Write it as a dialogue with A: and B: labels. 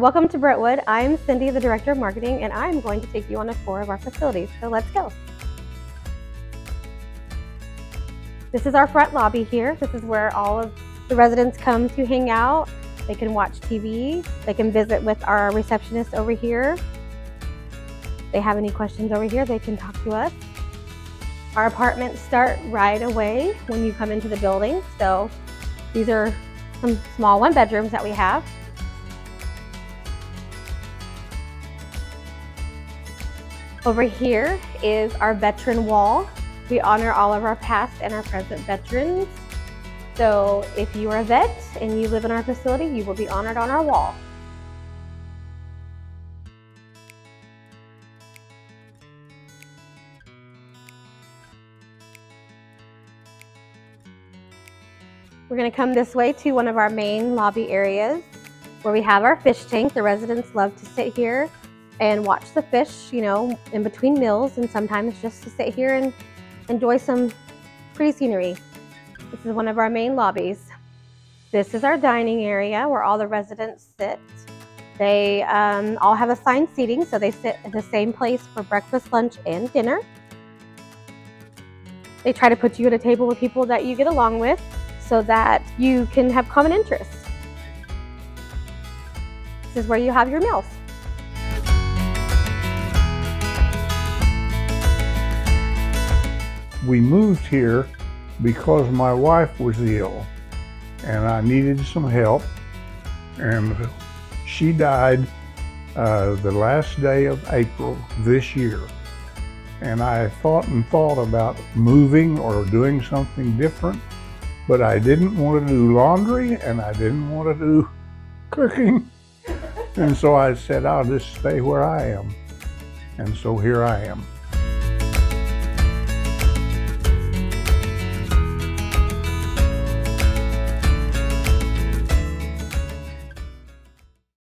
A: welcome to Brentwood. I'm Cindy, the Director of Marketing, and I'm going to take you on a tour of our facilities. So let's go. This is our front lobby here. This is where all of the residents come to hang out. They can watch TV. They can visit with our receptionist over here. If they have any questions over here, they can talk to us. Our apartments start right away when you come into the building. So these are some small one bedrooms that we have. Over here is our veteran wall. We honor all of our past and our present veterans. So if you are a vet and you live in our facility, you will be honored on our wall. We're gonna come this way to one of our main lobby areas where we have our fish tank. The residents love to sit here and watch the fish, you know, in between meals and sometimes just to sit here and enjoy some pretty scenery. This is one of our main lobbies. This is our dining area where all the residents sit. They um, all have assigned seating, so they sit at the same place for breakfast, lunch, and dinner. They try to put you at a table with people that you get along with so that you can have common interests. This is where you have your meals.
B: We moved here because my wife was ill and I needed some help and she died uh, the last day of April this year. And I thought and thought about moving or doing something different but I didn't want to do laundry and I didn't want to do cooking. and so I said, I'll just stay where I am. And so here I am.